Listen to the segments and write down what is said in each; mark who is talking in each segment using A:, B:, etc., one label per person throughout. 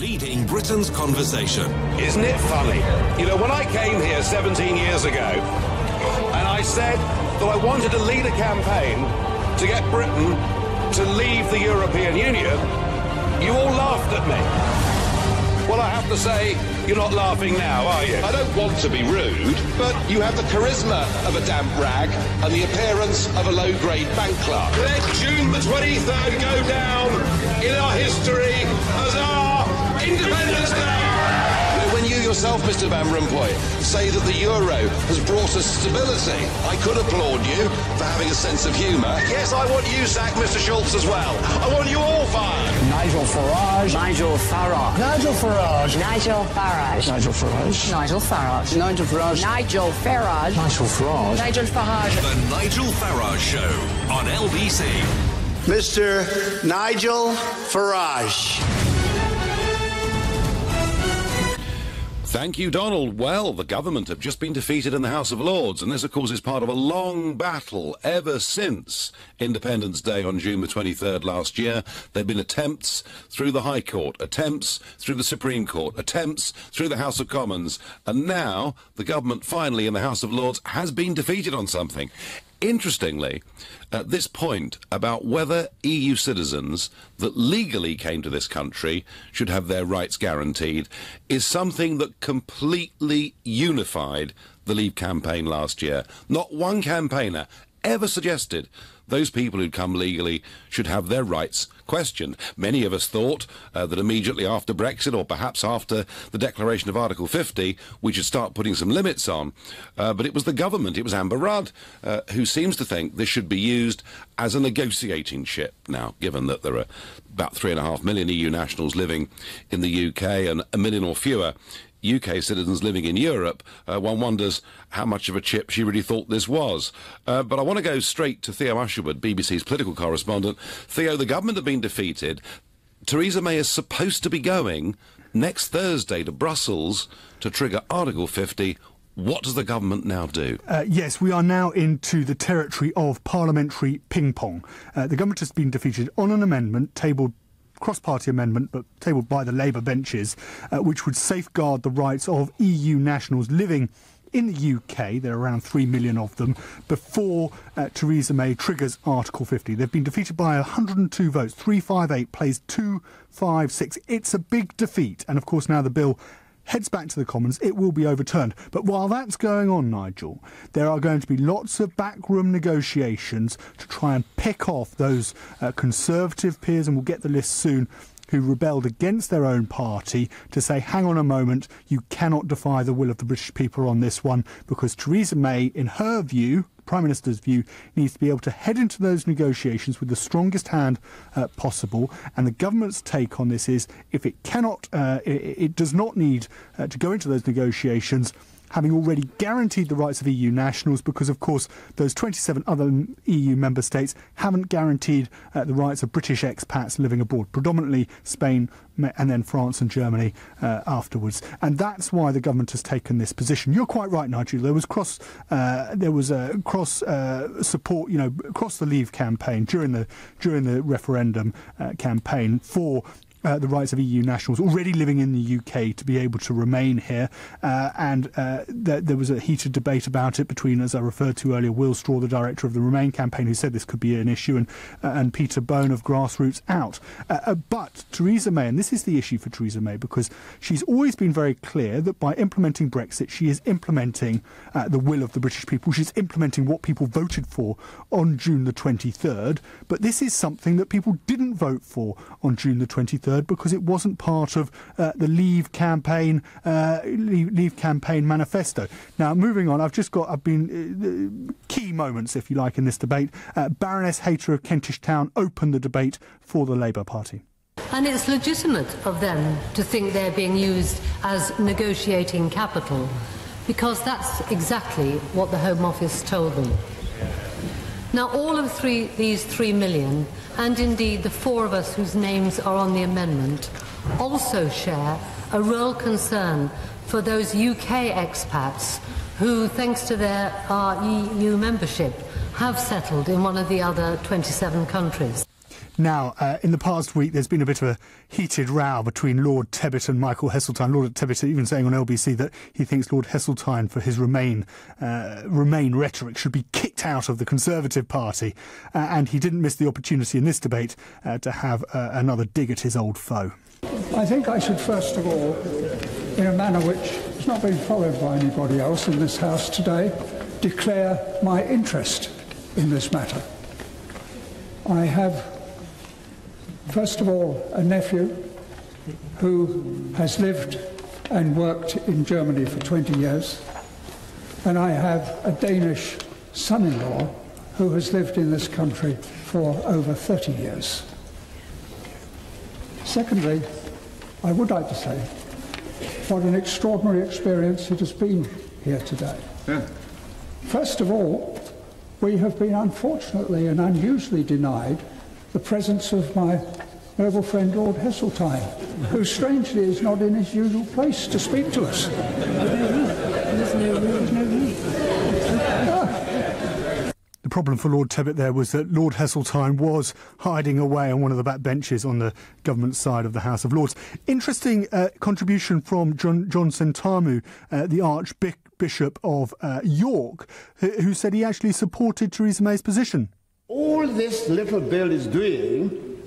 A: leading Britain's conversation.
B: Isn't it funny? You know, when I came here 17 years ago, and I said that I wanted to lead a campaign to get Britain to leave the European Union, you all laughed at me. Well, I have to say, you're not laughing now, are you? I don't want to be rude, but you have the charisma of a damp rag and the appearance of a low-grade bank clerk. Let June the 23rd go down in our history as our Independence Day! When you yourself, Mr. Van Rompuy, say that the euro has brought us stability, I could applaud you for having a sense of humour. Yes, I want you sacked, Mr. Schulz, as well. I want you all fired.
C: Nigel Farage.
D: Nigel Farage.
C: Nigel Farage.
D: Nigel Farage.
C: Nigel Farage.
D: Nigel Farage.
C: Nigel Farage.
D: Nigel Farage.
C: Nigel Farage.
D: Nigel Farage.
A: The Nigel Farage Show on LBC.
E: Mr. Nigel Farage.
F: Thank you, Donald. Well, the government have just been defeated in the House of Lords, and this, of course, is part of a long battle ever since Independence Day on June the 23rd last year. There have been attempts through the High Court, attempts through the Supreme Court, attempts through the House of Commons, and now the government finally in the House of Lords has been defeated on something. Interestingly, at this point about whether EU citizens that legally came to this country should have their rights guaranteed is something that completely unified the Leave campaign last year. Not one campaigner ever suggested those people who'd come legally should have their rights questioned. Many of us thought uh, that immediately after Brexit, or perhaps after the declaration of Article 50, we should start putting some limits on. Uh, but it was the government, it was Amber Rudd, uh, who seems to think this should be used as a negotiating chip. Now, given that there are about three and a half million EU nationals living in the UK and a million or fewer UK citizens living in Europe, uh, one wonders how much of a chip she really thought this was. Uh, but I want to go straight to Theo Usherwood, LBC's political correspondent. Theo, the government have been defeated. Theresa May is supposed to be going next Thursday to Brussels to trigger Article 50. What does the government now do?
G: Uh, yes, we are now into the territory of parliamentary ping pong. Uh, the government has been defeated on an amendment tabled cross-party amendment, but tabled by the Labour benches, uh, which would safeguard the rights of EU nationals living in the UK, there are around 3 million of them, before uh, Theresa May triggers Article 50. They've been defeated by 102 votes. 358 plays 256. It's a big defeat. And of course, now the bill heads back to the Commons, it will be overturned. But while that's going on, Nigel, there are going to be lots of backroom negotiations to try and pick off those uh, Conservative peers, and we'll get the list soon, who rebelled against their own party to say, hang on a moment, you cannot defy the will of the British people on this one, because Theresa May, in her view, Prime Minister's view, needs to be able to head into those negotiations with the strongest hand uh, possible. And the government's take on this is if it cannot, uh, it, it, does not need uh, to go into those negotiations having already guaranteed the rights of EU nationals because, of course, those 27 other EU member states haven't guaranteed uh, the rights of British expats living abroad, predominantly Spain and then France and Germany uh, afterwards. And that's why the government has taken this position. You're quite right, Nigel. There was cross, uh, there was a cross uh, support, you know, across the Leave campaign during the during the referendum uh, campaign for uh, the rights of EU nationals already living in the UK to be able to remain here. Uh, and uh, th- there was a heated debate about it between, as I referred to earlier, Will Straw, the director of the Remain campaign, who said this could be an issue, and, uh, and Peter Bone of Grassroots out. Uh, uh, but Theresa May, and this is the issue for Theresa May, because she's always been very clear that by implementing Brexit, she is implementing the will of the British people. She's implementing what people voted for on June the 23rd. But this is something that people didn't vote for on June the 23rd because it wasn't part of uh, the Leave campaign uh, Leave, Leave, campaign manifesto. Now, moving on, I've just got I've been uh, key moments, if you like, in this debate. Uh, Baroness Hayter of Kentish Town opened the debate for the Labour Party.
H: And it's legitimate of them to think they're being used as negotiating capital because that's exactly what the Home Office told them. Now, all of three, these three million and indeed the four of us whose names are on the amendment, also share a real concern for those UK expats who, thanks to their EU membership, have settled in one of the other 27 countries.
G: Now, uh, in the past week, there's been a bit of a heated row between Lord Tebbit and Michael Heseltine. Lord Tebbit even saying on LBC that he thinks Lord Heseltine, for his Remain uh, Remain rhetoric, should be kicked out of the Conservative Party. Uh, and he didn't miss the opportunity in this debate uh, to have uh, another dig at his old foe.
I: I think I should first of all, in a manner which has not been followed by anybody else in this House today, declare my interest in this matter. I have First of all, a nephew who has lived and worked in Germany for 20 years, and I have a Danish son-in-law who has lived in this country for over 30 years. Secondly, I would like to say what an extraordinary experience it has been here today. Yeah. First of all, we have been unfortunately and unusually denied the presence of my noble friend Lord Heseltine, who strangely is not in his usual place to speak to us.
G: The problem for Lord Tebbit there was that Lord Heseltine was hiding away on one of the back benches on the government side of the House of Lords. Interesting uh, contribution from John, John Sentamu, uh, the Archbishop of uh, York, who, who said he actually supported Theresa May's position.
C: All this little bill is doing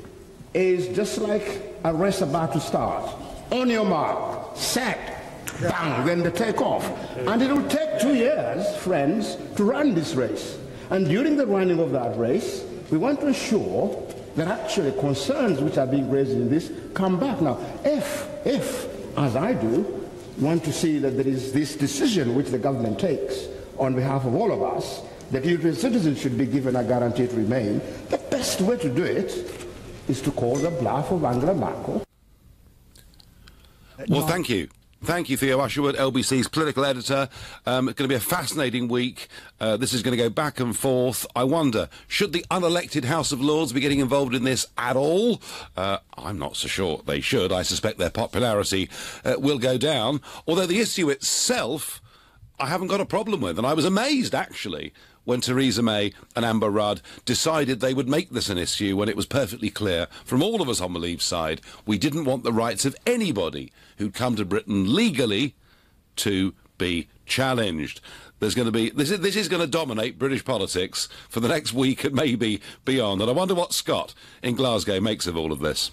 C: is just like a race about to start. On your mark, set, bang, then the take off. And it will take two years, friends, to run this race. And during the running of that race, we want to ensure that actually concerns which are being raised in this come back. Now, if, if, as I do, want to see that there is this decision which the government takes on behalf of all of us, that European citizens should be given a guarantee to remain, the best way to do it is to call the bluff of Angela Merkel.
F: Well, thank you. Thank you, Theo Usherwood, LBC's political editor. Um, it's going to be a fascinating week. Uh, this is going to go back and forth. I wonder, should the unelected House of Lords be getting involved in this at all? Uh, I'm not so sure they should. I suspect their popularity uh, will go down. Although the issue itself, I haven't got a problem with. And I was amazed, actually, when Theresa May and Amber Rudd decided they would make this an issue when it was perfectly clear from all of us on the Leave side we didn't want the rights of anybody who'd come to Britain legally to be challenged. There's going to be this is this is going to dominate British politics for the next week and maybe beyond. And I wonder what Scott in Glasgow makes of all of this.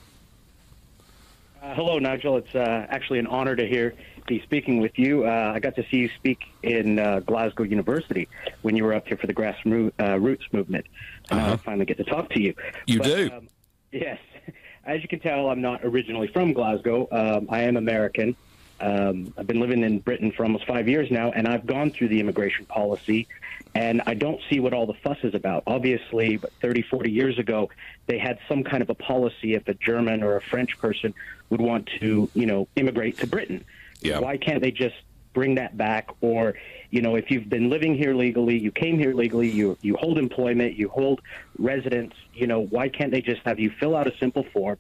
J: Uh, hello, Nigel. It's uh, actually an honor to hear be speaking with you. Uh, I got to see you speak in uh, Glasgow University when you were up here for the grassroots uh, movement. And uh-huh. I finally get to talk to you.
F: You but, do?
J: Um, yes. As you can tell, I'm not originally from Glasgow. Um, I am American. Um, I've been living in Britain for almost five years now, and I've gone through the immigration policy, and I don't see what all the fuss is about. Obviously, 30, 40 years ago, they had some kind of a policy if a German or a French person would want to, you know, immigrate to Britain.
F: Yeah.
J: Why can't they just bring that back? Or, you know, if you've been living here legally, you came here legally, you you hold employment, you hold residence, you know, why can't they just have you fill out a simple form,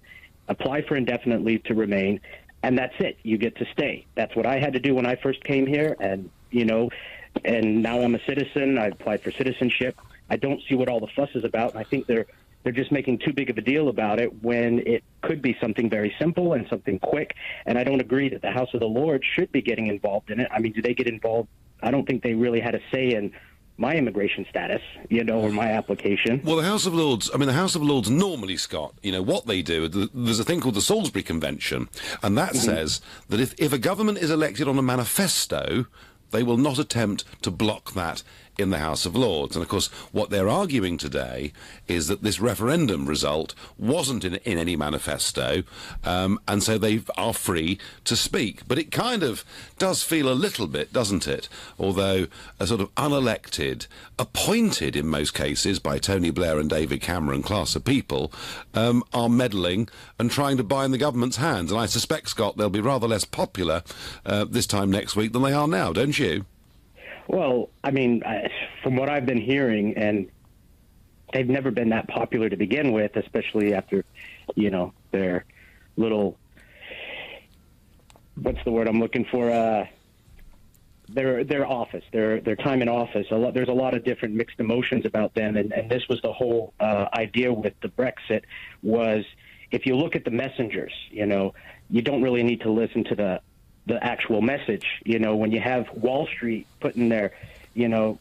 J: apply for indefinite leave to remain, and that's it. You get to stay. That's what I had to do when I first came here, and you know, and now I'm a citizen. I applied for citizenship. I don't see what all the fuss is about. I think they're they're just making too big of a deal about it when it could be something very simple and something quick. And I don't agree that the House of the Lords should be getting involved in it. I mean, do they get involved? I don't think they really had a say in my immigration status, you know, or my application.
F: Well, the House of Lords, I mean, the House of Lords normally, Scott, you know, what they do, there's a thing called the Salisbury Convention, and that mm-hmm. says that if, if a government is elected on a manifesto, they will not attempt to block that in the House of Lords. And of course, what they're arguing today is that this referendum result wasn't in, in any manifesto, um, and so they are free to speak. But it kind of does feel a little bit, doesn't it? Although a sort of unelected, appointed in most cases by Tony Blair and David Cameron class of people, um, are meddling and trying to bind the government's hands. And I suspect, Scott, they'll be rather less popular uh, this time next week than they are now, don't you?
J: Well, I mean, from what I've been hearing, and they've never been that popular to begin with, especially after, you know, their little what's the word I'm looking for? Uh, their their office, their their time in office. A lot, there's a lot of different mixed emotions about them, and, and this was the whole uh, idea with the Brexit was if you look at the messengers, you know, you don't really need to listen to the the actual message. You know, when you have Wall Street putting their, you know,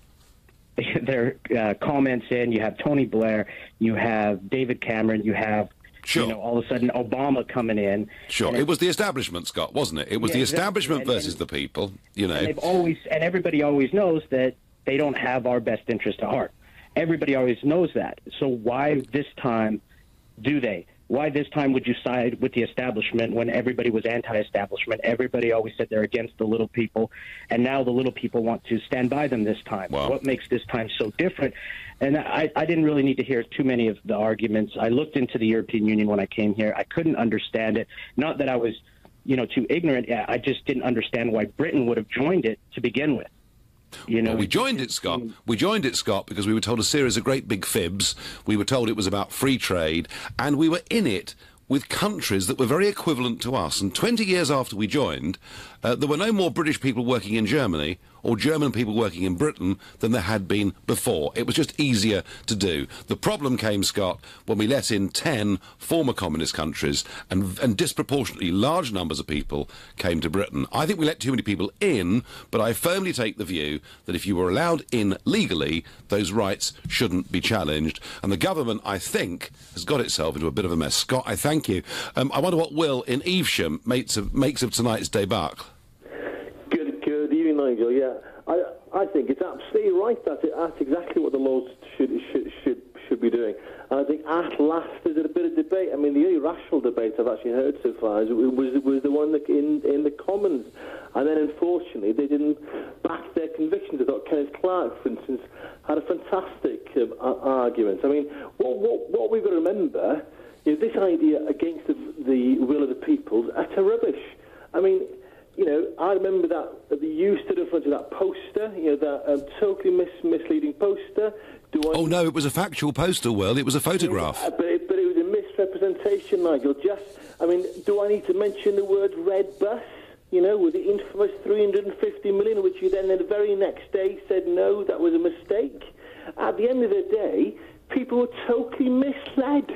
J: their uh, comments in, you have Tony Blair, you have David Cameron, you have
F: Sure.
J: you know, all of a sudden Obama coming in.
F: Sure,
J: And
F: it was the establishment, Scott, wasn't it? It was
J: Yeah,
F: the
J: exactly.
F: establishment
J: And-
F: versus the people. You know,
J: And they've always, and everybody always knows that they don't have our best interest at heart. Everybody always knows that. So why this time do they? Why this time would you side with the establishment when everybody was anti-establishment? Everybody always said they're against the little people, and now the little people want to stand by them this time. What makes this time so different? And I, I didn't really need to hear too many of the arguments. I looked into the European Union when I came here. I couldn't understand it. Not that I was, you know, too ignorant. Yeah, I just didn't understand why Britain would have joined it to begin with. You know,
F: Well, we joined it, Scott. We joined it, Scott, because we were told a series of great big fibs. We were told it was about free trade, and we were in it with countries that were very equivalent to us. And 20 years after we joined, uh, there were no more British people working in Germany or German people working in Britain than there had been before. It was just easier to do. The problem came, Scott, when we let in 10 former communist countries and, and disproportionately large numbers of people came to Britain. I think we let too many people in, but I firmly take the view that if you were allowed in legally, those rights shouldn't be challenged. And the government, I think, has got itself into a bit of a mess. Scott, I thank you. Um, I wonder what Will in Evesham makes of, makes of tonight's debacle.
K: Nigel. Yeah, I, I think it's absolutely right. That's, it, that's exactly what the Lords should, should, should, should be doing. And I think at last there's a bit of debate. I mean, the only rational debate I've actually heard so far is, was, was the one in, in the Commons. And then, unfortunately, they didn't back their convictions. I thought Kenneth Clarke, for instance, had a fantastic um, argument. I mean, what, what, what we've got to remember is this idea against the, the will of the people, utter rubbish. I mean, you know, I remember that the you stood in front of that poster, you know, that um, totally mis- misleading poster. Do I?
F: Oh, no, it was a factual poster, Will. It was a photograph.
K: But it, but it was a misrepresentation, Nigel. Just, I mean, do I need to mention the word red bus? You know, with the infamous 350 million, which you then the very next day said no, that was a mistake. At the end of the day, people were totally misled.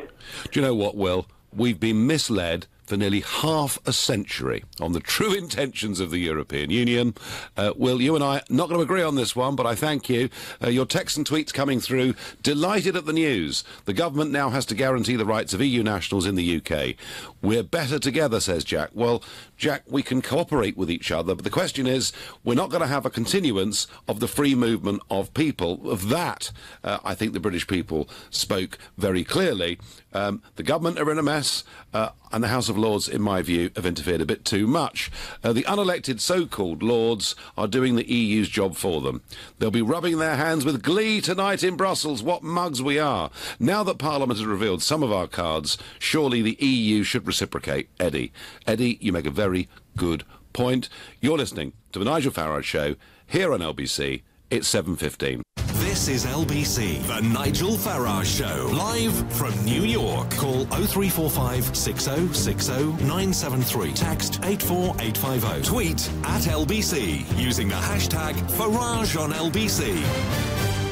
F: Do you know what, Will? We've been misled for nearly half a century on the true intentions of the European Union. Uh, Will, you and I not going to agree on this one, but I thank you. Uh, your texts and tweets coming through. Delighted at the news. The government now has to guarantee the rights of EU nationals in the UK. We're better together, says Jack. Well, Jack, we can cooperate with each other, but the question is, we're not going to have a continuance of the free movement of people. Of that, uh, I think the British people spoke very clearly. Um, the government are in a mess, uh, and the House of Lords, in my view, have interfered a bit too much. Uh, the unelected so-called Lords are doing the EU's job for them. They'll be rubbing their hands with glee tonight in Brussels. What mugs we are. Now that Parliament has revealed some of our cards, surely the EU should reciprocate. Eddie. Eddie, you make a very good point. You're listening to the Nigel Farage Show here on LBC. It's 7.15.
A: This is LBC, the Nigel Farage Show, live from New York. Call 0345 6060 973. Text 84850. Tweet at LBC using the hashtag Farage on LBC.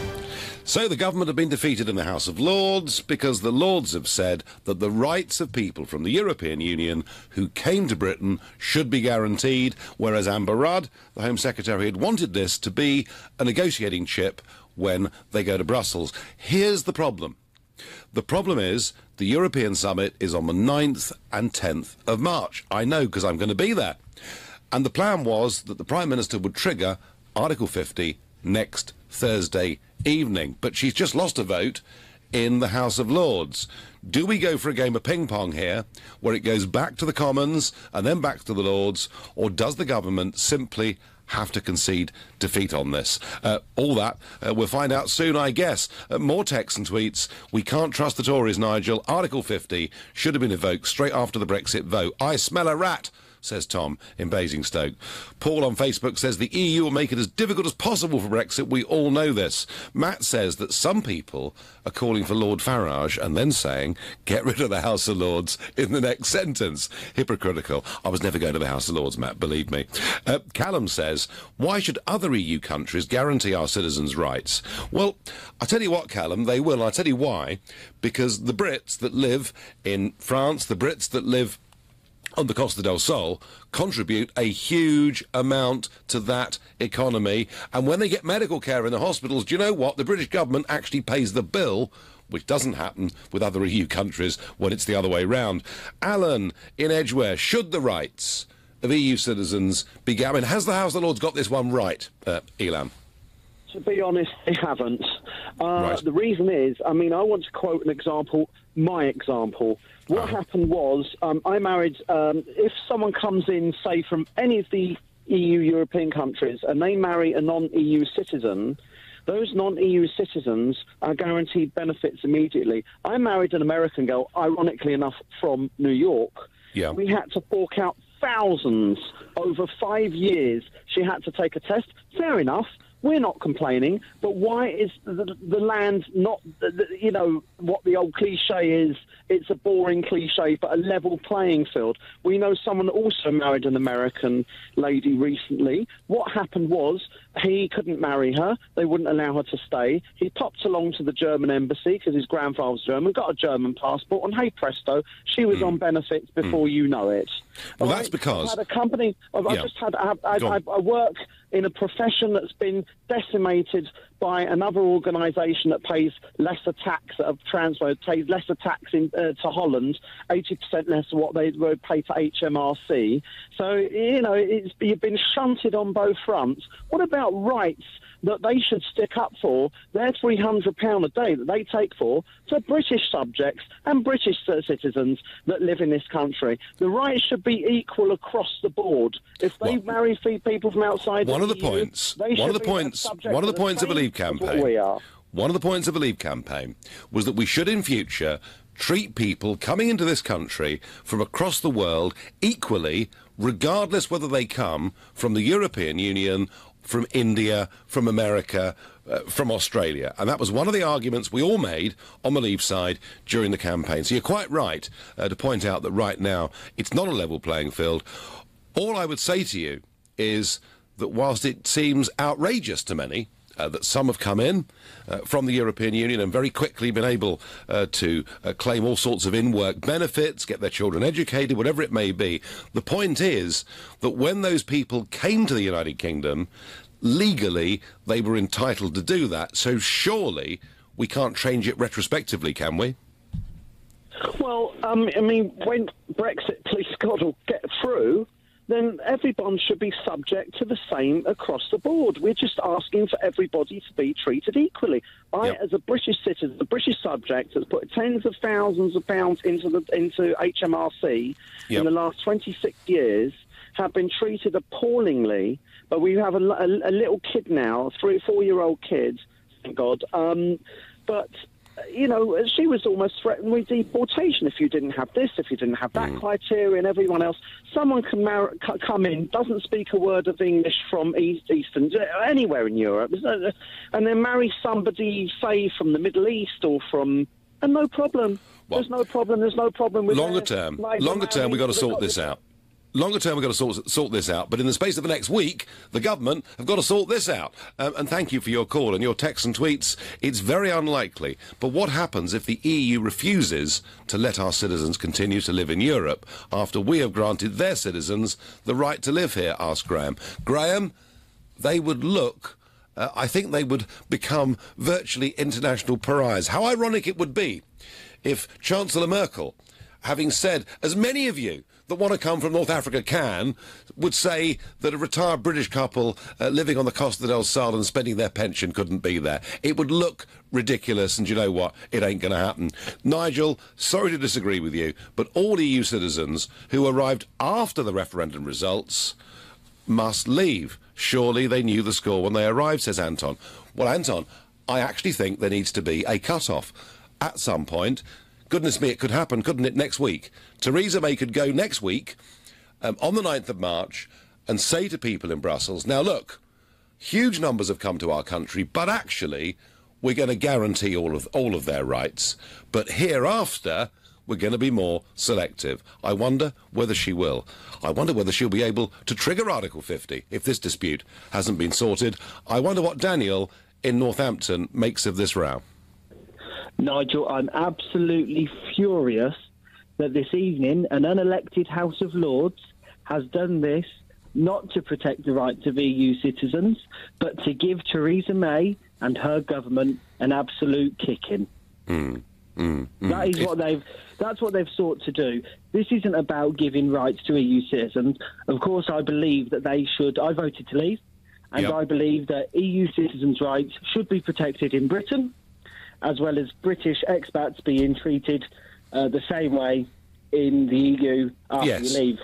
F: So the government have been defeated in the House of Lords because the Lords have said that the rights of people from the European Union who came to Britain should be guaranteed, whereas Amber Rudd, the Home Secretary, had wanted this to be a negotiating chip when they go to Brussels. Here's the problem. The problem is the European summit is on the 9th and 10th of March. I know because I'm going to be there. And the plan was that the Prime Minister would trigger Article 50 next Thursday evening. But she's just lost a vote in the House of Lords. Do we go for a game of ping pong here, where it goes back to the Commons and then back to the Lords, or does the government simply have to concede defeat on this? Uh, all that uh, we'll find out soon, I guess. Uh, more texts and tweets. We can't trust the Tories, Nigel. Article 50 should have been invoked straight after the Brexit vote. I smell a rat says Tom in Basingstoke. Paul on Facebook says the EU will make it as difficult as possible for Brexit. We all know this. Matt says that some people are calling for Lord Farage and then saying, get rid of the House of Lords in the next sentence. Hypocritical. I was never going to the House of Lords, Matt, believe me. Uh, Callum says, why should other EU countries guarantee our citizens' rights? Well, I tell you what, Callum, they will. I'll tell you why. Because the Brits that live in France, the Brits that live on the Costa del Sol contribute a huge amount to that economy. And when they get medical care in the hospitals, do you know what? The British government actually pays the bill. Which doesn't happen with other EU countries when it's the other way round. Alan in Edgware, should the rights of EU citizens be guaranteed? Has the House of Lords got this one right, uh, Elam?
L: To be honest, they haven't. Uh,
F: Right.
L: The reason is, I mean, I want to quote an example, my example. What happened was, um, I married, um, if someone comes in, say, from any of the EU European countries, and they marry a non EU citizen, those non EU citizens are guaranteed benefits immediately. I married an American girl, ironically enough, from New York.
F: Yeah.
L: We had to fork out thousands over five years. She had to take a test. Fair enough. We're not complaining, but why is the, the land not, the, the- you know, what the old cliche is? It's a boring cliche, but a level playing field. We know someone also married an American lady recently. What happened was he couldn't marry her. They wouldn't allow her to stay. He popped along to the German embassy because his grandfather's German, got a German passport, and hey presto, she was hmm. on benefits hmm. before you know it.
F: Well, that's because-
L: I've had a company. I've, I've just had. I, I, I. I work in a profession that's been decimated by another organisation that pays lesser tax of transfer, pays lesser tax in, uh, to Holland, eighty percent less than what they would pay to HMRC. So you know, it's, you've been shunted on both fronts. What about rights? That they should stick up for their three hundred pound a day that they take for to British subjects and British citizens that live in this country. The rights should be equal across the board. If they marry fee- people from outside,
F: One of the
L: EU,
F: points.
L: they
F: One of the points. One of the points of the campaign.
L: We are.
F: One of the points of the Leave campaign was that we should, in future, treat people coming into this country from across the world equally, regardless whether they come from the European Union, from India, from America, uh, from Australia. And that was one of the arguments we all made on the Leave side during the campaign. So you're quite right uh, to point out that right now it's not a level playing field. All I would say to you is that whilst it seems outrageous to many, uh, that some have come in uh, from the European Union and very quickly been able uh, to uh, claim all sorts of in-work benefits, get their children educated, whatever it may be. The point is that when those people came to the United Kingdom, legally they were entitled to do that. So surely we can't change it retrospectively, can we?
L: Well, um, I mean, when Brexit, please God, will get through, then everyone should be subject to the same across the board. We're just asking for everybody to be treated equally. I, as a British citizen, a British subject, has put tens of thousands of pounds into the into HMRC
F: Yep.
L: in the last 26 years. Have been treated appallingly, but we have a, a, a little kid now, a three, four-year-old kid, thank God. Um, but you know, she was almost threatened with deportation if you didn't have this, if you didn't have that mm. criteria, and everyone else. Someone can mar- c- come in, doesn't speak a word of English from East Eastern, uh, anywhere in Europe, uh, uh, and then marry somebody, say, from the Middle East or from, and no problem. There's no problem. There's no problem with
F: Longer term, longer term, we've got to sort this out. Longer term, we've got to sort, sort this out. But in the space of the next week, the government have got to sort this out. Um, and thank you for your call and your texts and tweets. It's very unlikely. But what happens if the EU refuses to let our citizens continue to live in Europe after we have granted their citizens the right to live here? asked Graham. Graham, they would look. Uh, I think they would become virtually international pariahs. How ironic it would be if Chancellor Merkel, having said, as many of you that want to come from North Africa can, would say that a retired British couple uh, living on the Costa del Sol and spending their pension couldn't be there. It would look ridiculous, and you know what? It ain't going to happen. Nigel, sorry to disagree with you, but all EU citizens who arrived after the referendum results must leave. Surely they knew the score when they arrived, says Anton. Well, Anton, I actually think there needs to be a cut-off at some point. Goodness me, it could happen, couldn't it, next week? Theresa May could go next week um, on the 9th of March and say to people in Brussels, now look, huge numbers have come to our country, but actually we're going to guarantee all of all of their rights, but hereafter we're going to be more selective. I wonder whether she will. I wonder whether she'll be able to trigger Article 50 if this dispute hasn't been sorted. I wonder what Daniel in Northampton makes of this row.
M: Nigel, I'm absolutely furious that this evening an unelected House of Lords has done this not to protect the rights of EU citizens, but to give Theresa May and her government an absolute kicking.
F: Mm, mm, mm.
M: That is what they've. That's what they've sought to do. This isn't about giving rights to EU citizens. Of course, I believe that they should. I voted to leave, and
F: Yep.
M: I believe that EU citizens' rights should be protected in Britain, as well as British expats being treated uh, the same way in the EU after
F: Yes.
M: you leave.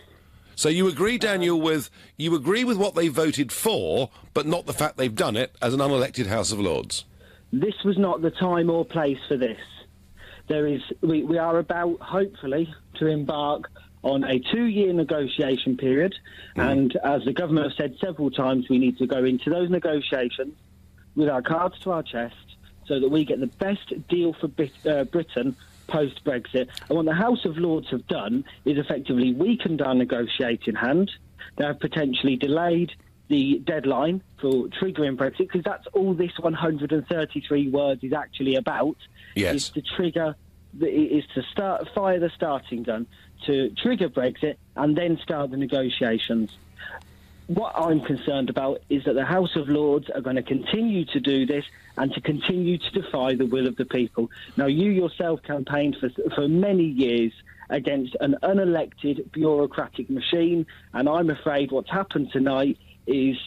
F: So you agree, Daniel, with you agree with what they voted for, but not the fact they've done it as an unelected House of Lords.
M: this was not the time or place for this. There is, we, we are about, hopefully, to embark on a two-year negotiation period, and as the government have said several times, we need to go into those negotiations with our cards to our chest, so that we get the best deal for Brit- uh, Britain post Brexit. And what the House of Lords have done is effectively weakened our negotiating hand. They have potentially delayed the deadline for triggering Brexit because that's all this 133 words is actually about.
F: Yes.
M: Is to trigger, is to start fire the starting gun to trigger Brexit and then start the negotiations. What I'm concerned about is that the House of Lords are going to continue to do this and to continue to defy the will of the people. Now, you yourself campaigned for, for many years against an unelected bureaucratic machine, and I'm afraid what's happened tonight is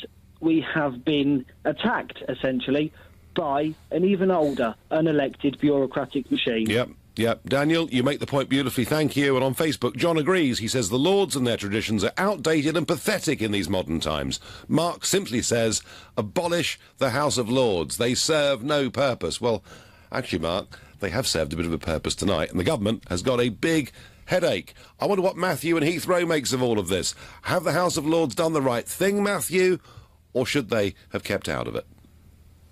M: we have been attacked, essentially, by an even older unelected bureaucratic machine.
F: Yep. Yep. Daniel, you make the point beautifully. Thank you. And on Facebook, John agrees. He says the Lords and their traditions are outdated and pathetic in these modern times. Mark simply says, abolish the House of Lords. They serve no purpose. Well, actually, Mark, they have served a bit of a purpose tonight, and the government has got a big headache. I wonder what Matthew and Heathrow makes of all of this. Have the House of Lords done the right thing, Matthew, or should they have kept out of it?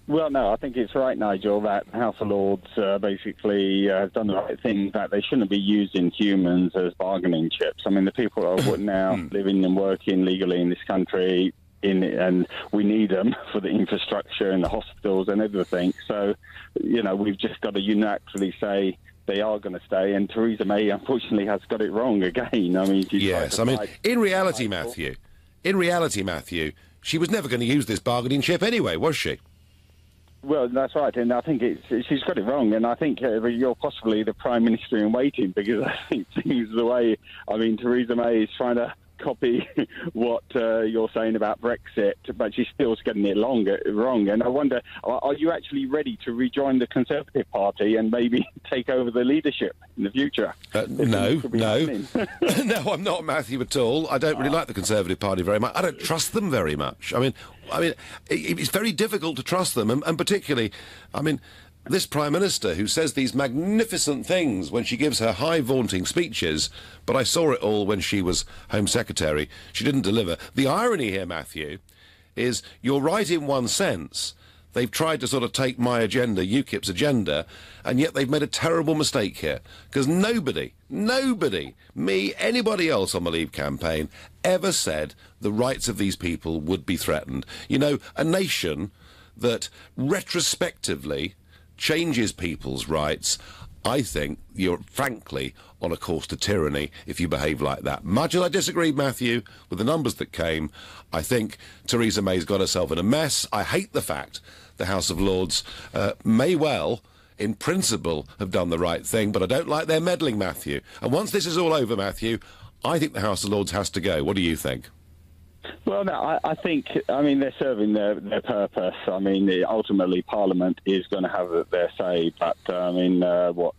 N: Well, no, I think it's right, Nigel, that House of Lords uh, basically uh, have done the right thing, that they shouldn't be using humans as bargaining chips. I mean, the people are now living and working legally in this country, in and we need them for the infrastructure and the hospitals and everything. So, you know, we've just got to unilaterally say they are going to stay. And Theresa May, unfortunately, has got it wrong again. I mean, she's
F: Yes, I mean, in reality, Matthew, in reality, Matthew, she was never going to use this bargaining chip anyway, was she?
N: Well, that's right, and I think it's, she's got it wrong, and I think uh, you're possibly the prime minister in waiting because I think things the way. I mean, Theresa May is trying to copy what uh, you're saying about Brexit, but she's still getting it wrong. And I wonder, are, are you actually ready to rejoin the Conservative Party and maybe take over the leadership in the future?
F: Uh, no, no. no, I'm not Matthew at all. I don't really like the Conservative Party very much. I don't trust them very much. I mean, I mean, it, it's very difficult to trust them, and, and particularly, I mean, this Prime Minister who says these magnificent things when she gives her high vaunting speeches, but I saw it all when she was Home Secretary. She didn't deliver. The irony here, Matthew, is you're right in one sense. They've tried to sort of take my agenda, UKIP's agenda, and yet they've made a terrible mistake here. Because nobody, nobody, me, anybody else on the Leave campaign, ever said the rights of these people would be threatened. You know, a nation that retrospectively changes people's rights, I think you're frankly on a course to tyranny if you behave like that. Much as I disagree, Matthew, with the numbers that came, I think Theresa May's got herself in a mess. I hate the fact the House of Lords uh, may well, in principle, have done the right thing, but I don't like their meddling, Matthew. And once this is all over, Matthew, I think the House of Lords has to go. What do you think?
N: Well, no, I, I think, I mean, they're serving their, their purpose. I mean, ultimately, Parliament is going to have their say, but, uh, I mean, uh, what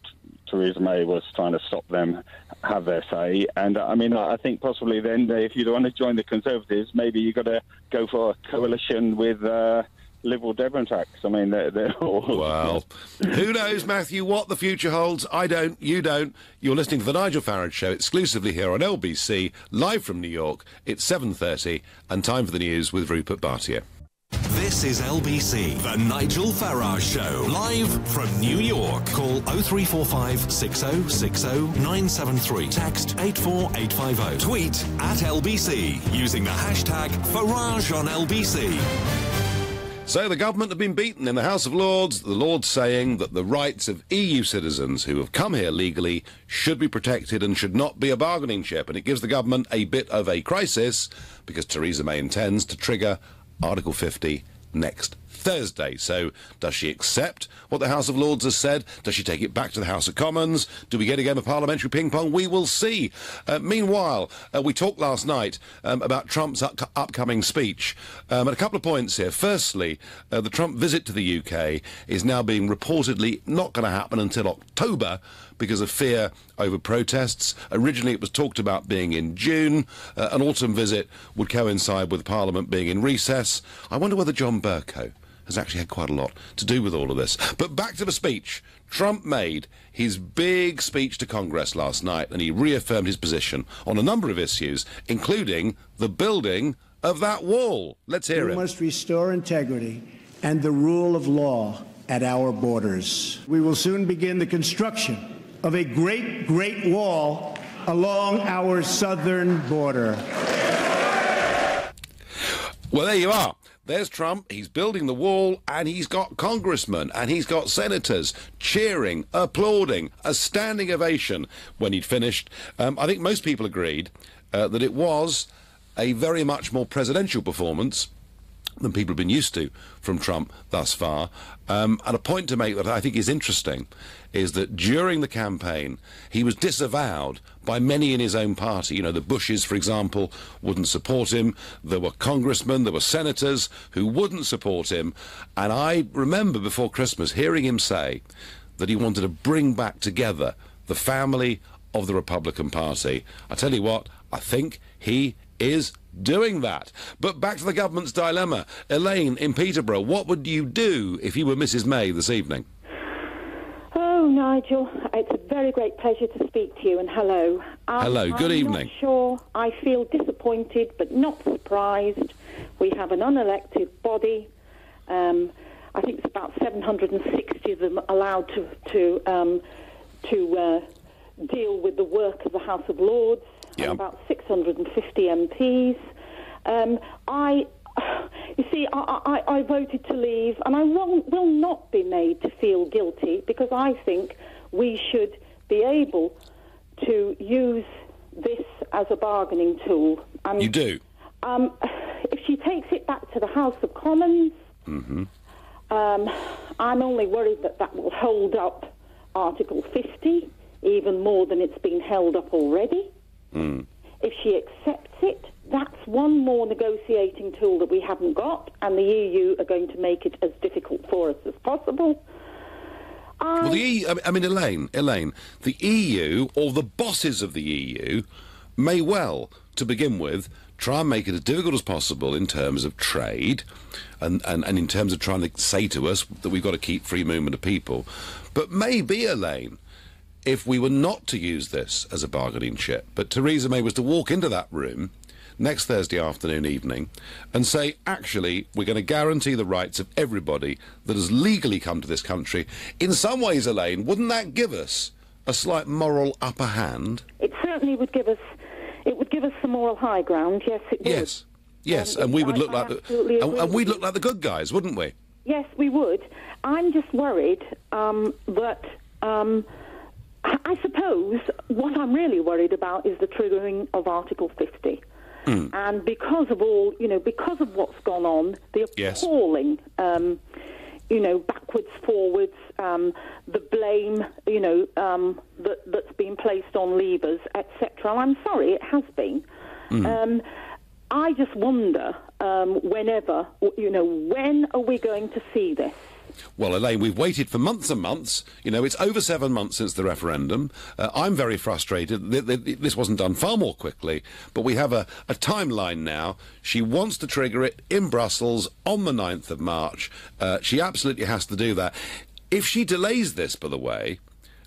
N: Theresa May was trying to stop them have their say. And, uh, I mean, I think possibly then, if you want to join the Conservatives, maybe you've got to go for a coalition with. Uh, Liberal Democrats. I mean, they're, they're all.
F: Well, who knows, Matthew, what the future holds? I don't, you don't. You're listening to the Nigel Farage Show exclusively here on LBC, live from New York. It's 7.30 and time for the news with Rupert Bartier.
A: This is LBC, the Nigel Farage Show, live from New York. Call 0345 6060 973. Text 84850. Tweet at LBC using the hashtag Farage on LBC.
F: So the government have been beaten in the House of Lords, the Lords saying that the rights of EU citizens who have come here legally should be protected and should not be a bargaining chip. And it gives the government a bit of a crisis because Theresa May intends to trigger Article 50 next Thursday. So, does she accept what the House of Lords has said? Does she take it back to the House of Commons? Do we get a game of parliamentary ping pong? We will see. Uh, meanwhile, uh, we talked last night um, about Trump's up- upcoming speech. Um, and a couple of points here. Firstly, uh, the Trump visit to the UK is now being reportedly not going to happen until October because of fear over protests. Originally, it was talked about being in June. Uh, an autumn visit would coincide with Parliament being in recess. I wonder whether John Bercow has actually had quite a lot to do with all of this. But back to the speech. Trump made his big speech to Congress last night and he reaffirmed his position on a number of issues, including the building of that wall. Let's hear
O: we
F: it.
O: must restore integrity and the rule of law at our borders. We will soon begin the construction of a great, great wall along our southern border.
F: Well, there you are. There's Trump. He's building the wall, and he's got congressmen and he's got senators cheering, applauding, a standing ovation when he'd finished. Um, I think most people agreed uh, that it was a very much more presidential performance than people have been used to from Trump thus far. Um, and a point to make that I think is interesting is that during the campaign, he was disavowed by many in his own party. You know, the Bushes, for example, wouldn't support him. There were congressmen, there were senators who wouldn't support him. And I remember before Christmas hearing him say that he wanted to bring back together the family of the Republican Party. I tell you what, I think he is doing that. But back to the government's dilemma. Elaine in Peterborough, what would you do if you were Mrs May this evening?
P: Oh, Nigel, it's a very great pleasure to speak to you, and hello. Um,
F: Hello, good
P: I'm
F: evening.
P: Sure. I feel disappointed, but not surprised. We have an unelected body. Um, I think it's about 760 of them allowed to to um, to uh, deal with the work of the House of Lords. And About 650 MPs. Um, I. You see, I, I, I voted to leave, and I will, will not be made to feel guilty because I think we should be able to use this as a bargaining tool. And,
F: You do?
P: Um, if she takes it back to the House of Commons,
F: Mm-hmm.
P: um, I'm only worried that that will hold up Article 50 even more than it's been held up already.
F: Mm.
P: If she accepts it, that's one more negotiating tool that we haven't got, and the EU are going to make it as difficult for us as possible.
F: Well, the EU, I mean- I mean, Elaine, Elaine, the EU or the bosses of the EU may well, to begin with, try and make it as difficult as possible in terms of trade and, and, and in terms of trying to say to us that we've got to keep free movement of people. But maybe, Elaine, if we were not to use this as a bargaining chip, but Theresa May was to walk into that room next Thursday afternoon, evening, and say, actually, we're going to guarantee the rights of everybody that has legally come to this country. In some ways, Elaine, wouldn't that give us a slight moral upper hand?
P: It certainly would give us, it would give us some moral high ground. Yes, it would.
F: Yes. Yes,
P: Um,
F: and we would
P: I-
F: look
P: I
F: like the, and, and we'd look like the good guys, wouldn't we?
P: Yes, we would. I'm just worried um, that. Um, I suppose what I'm really worried about is the triggering of Article 50. And because of all, you know, because of what's gone on, the
F: Yes.
P: appalling, um, you know, backwards, forwards, um, the blame, you know, um, that, that's been placed on Leavers, etc. I'm sorry, it has been. Um, I just wonder, um, whenever, you know, when are we going to see this?
F: Well, Elaine, we've waited for months and months. You know, it's over seven months since the referendum. Uh, I'm very frustrated. Th- th- this wasn't done far more quickly, but we have a, a timeline now. She wants to trigger it in Brussels on the 9th of March. Uh, she absolutely has to do that. If she delays this, by the way,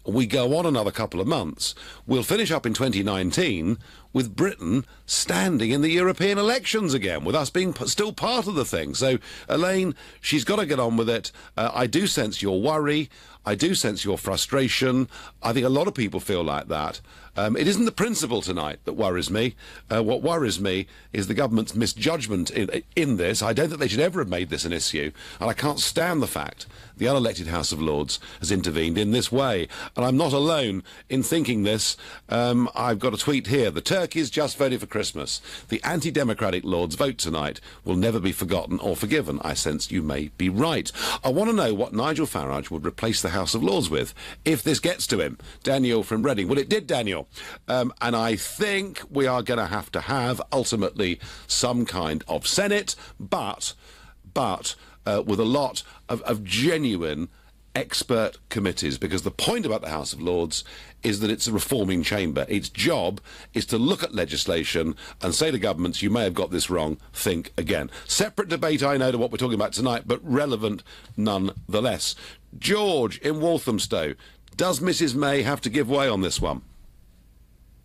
F: we go on another couple of months, we'll finish up in 2019 with Britain standing in the European elections again, with us being still part of the thing. So, Elaine, she's got to get on with it. Uh, I do sense your worry. I do sense your frustration. I think a lot of people feel like that. Um, it isn't the principle tonight that worries me. Uh, what worries me is the government's misjudgment in, in this. I don't think they should ever have made this an issue, and I can't stand the fact the unelected House of Lords has intervened in this way. And I'm not alone in thinking this. Um, I've got a tweet here. The Turkeys just voted for Christmas. The anti-democratic Lords vote tonight will never be forgotten or forgiven. I sense you may be right. I want to know what Nigel Farage would replace the House of Lords with if this gets to him. Daniel from Reading. Well, it did, Daniel. Um, and I think we are going to have to have ultimately some kind of Senate, but, but uh, with a lot of, of genuine expert committees because the point about the House of Lords is that it's a reforming chamber. Its job is to look at legislation and say to governments, you may have got this wrong, think again. Separate debate, I know, to what we're talking about tonight, but relevant nonetheless. George in Walthamstow, does Mrs May have to give way on this one?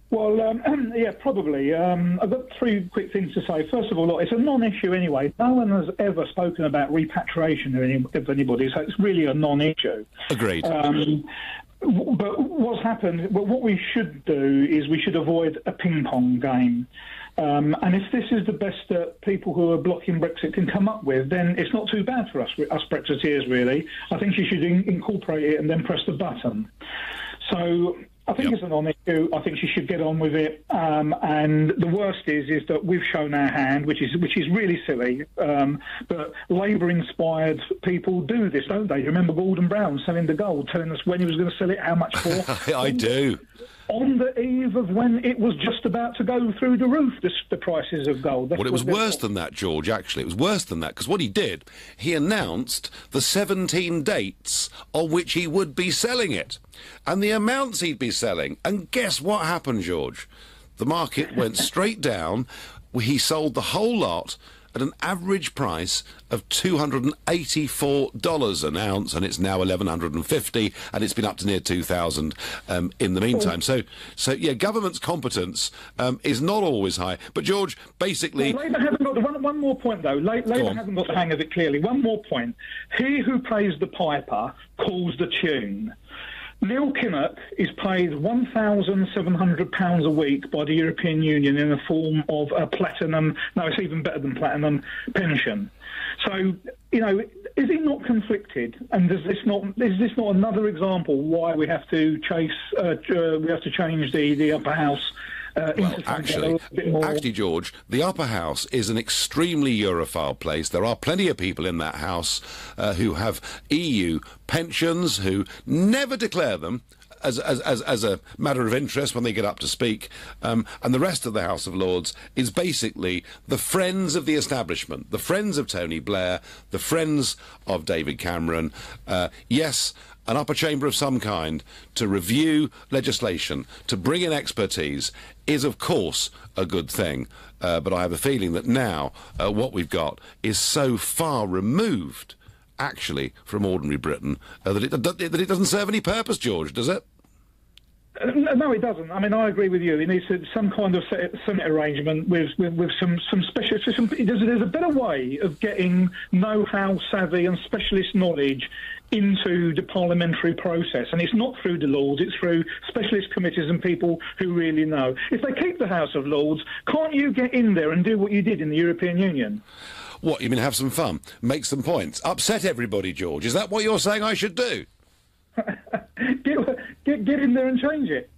Q: Well, um, yeah, probably. Um, I've got three quick things to say. First of all, it's a non-issue anyway. No one has ever spoken about repatriation of, any, of anybody, so it's really a non-issue.
F: Agreed.
Q: Um, but what's happened? Well, what we should do is we should avoid a ping-pong game. Um, and if this is the best that people who are blocking Brexit can come up with, then it's not too bad for us, us Brexiteers, really. I think you should in- incorporate it and then press the button. So I think it's a non-issue. I think she should get on with it. Um, and the worst is, is that we've shown our hand, which is which is really silly. Um, but Labour-inspired people do this, don't they? You Remember Gordon Brown selling the gold, telling us when he was going to sell it, how much for.
F: I do.
Q: On the eve of when it was just about to go through the roof, the, the prices of gold. That's
F: Well, it was worse than that, George, actually. It was worse than that, because what he did, he announced the 17 dates on which he would be selling it, and the amounts he'd be selling. And guess what happened, George? The market went straight down. He sold the whole lot at an average price of $284 an ounce, and it's now 1150 and it's been up to near 2000 um, in the meantime. So, so yeah, government's competence um, is not always high. But, George, basically...
Q: Well, Labour hasn't got the, one, one more point though. La- Labour hasn't got the hang of it clearly. One more point. He who plays the piper calls the tune. Neil Kinnock is paid £1,700 a week by the European Union in the form of a platinum, no, it's even better than platinum pension. So, you know, is he not conflicted? And does this not is this not another example why we have to chase, uh, uh, we have to change the, the upper house uh, a
F: Actually,
Q: little bit more
F: actually, George, the upper house is an extremely Europhile place. There are plenty of people in that house uh, who have EU pensions who never declare them. As, as, as, as a matter of interest when they get up to speak. Um, and the rest of the House of Lords is basically the friends of the establishment, the friends of Tony Blair, the friends of David Cameron. Uh, yes, an upper chamber of some kind to review legislation, to bring in expertise, is of course a good thing. Uh, but I have a feeling that now uh, what we've got is so far removed, actually, from ordinary Britain uh, that, it, that it doesn't serve any purpose, George, does it?
Q: Uh, No, it doesn't. I mean, I agree with you. It needs some kind of Senate arrangement with, with, with some some special. Some, there's, there's a better way of getting know-how, savvy, and specialist knowledge into the parliamentary process, and it's not through the Lords. It's through specialist committees and people who really know. If they keep the House of Lords, can't you get in there and do what you did in the European Union?
F: What, you mean have some fun, make some points, upset everybody, George? Is that what you're saying I should do?
Q: Get, get get in there and change it.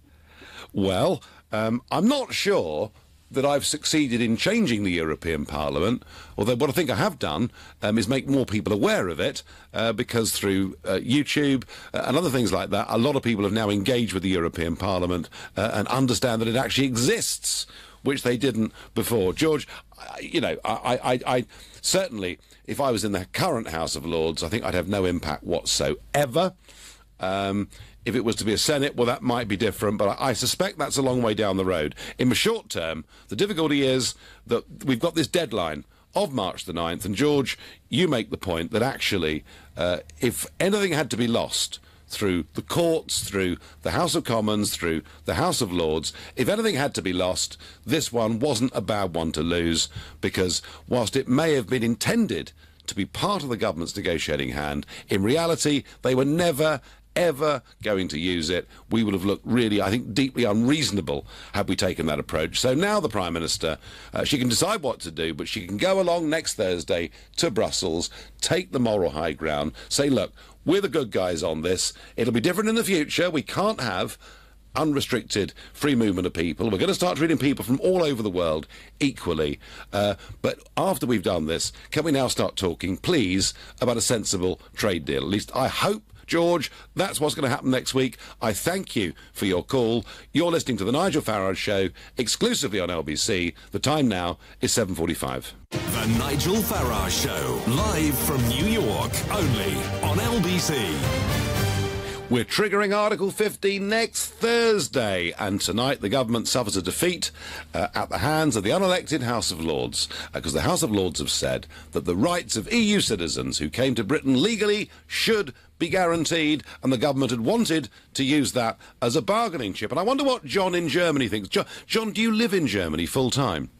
F: Well, um, I'm not sure that I've succeeded in changing the European Parliament, although what I think I have done um, is make more people aware of it, uh, because through uh, YouTube uh, and other things like that, a lot of people have now engaged with the European Parliament uh, and understand that it actually exists, which they didn't before. George, you know, I, I, I certainly if I was in the current House of Lords, I think I'd have no impact whatsoever. Um, if it was to be a Senate, well, that might be different, but I, I, suspect that's a long way down the road. In the short term, the difficulty is that we've got this deadline of March the 9th, and George, you make the point that actually, uh, if anything had to be lost, through the courts, through the House of Commons, through the House of Lords. If anything had to be lost, this one wasn't a bad one to lose because whilst it may have been intended to be part of the government's negotiating hand, in reality, they were never, ever going to use it, we would have looked really, I think, deeply unreasonable had we taken that approach. So now the Prime Minister, uh, she can decide what to do, but she can go along next Thursday to Brussels, take the moral high ground, say, look, we're the good guys on this. It'll be different in the future. We can't have unrestricted free movement of people. We're going to start treating people from all over the world equally. Uh, but after we've done this, can we now start talking, please, about a sensible trade deal? At least I hope George, that's what's going to happen next week. I thank you for your call. You're listening to the Nigel Farage Show exclusively on LBC. The time now is 7.45.
A: The Nigel Farage Show, live from New York, only on LBC.
F: We're triggering Article 50 next Thursday, and tonight the government suffers a defeat uh, at the hands of the unelected House of Lords, because uh, the House of Lords have said that the rights of EU citizens who came to Britain legally should be guaranteed, and the government had wanted to use that as a bargaining chip. And I wonder what John in Germany thinks. John, John do you live in Germany full time?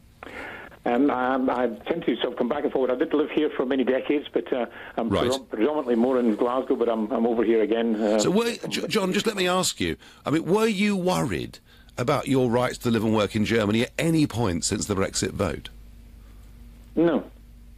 R: Um, I, I, tend to sort of come back and forward. I did live here for many decades, but uh, I'm right. predominantly more in Glasgow, but I'm, I'm over here again. Uh,
F: so, were, John, just let me ask you. I mean, were you worried about your rights to live and work in Germany at any point since the Brexit vote?
R: No.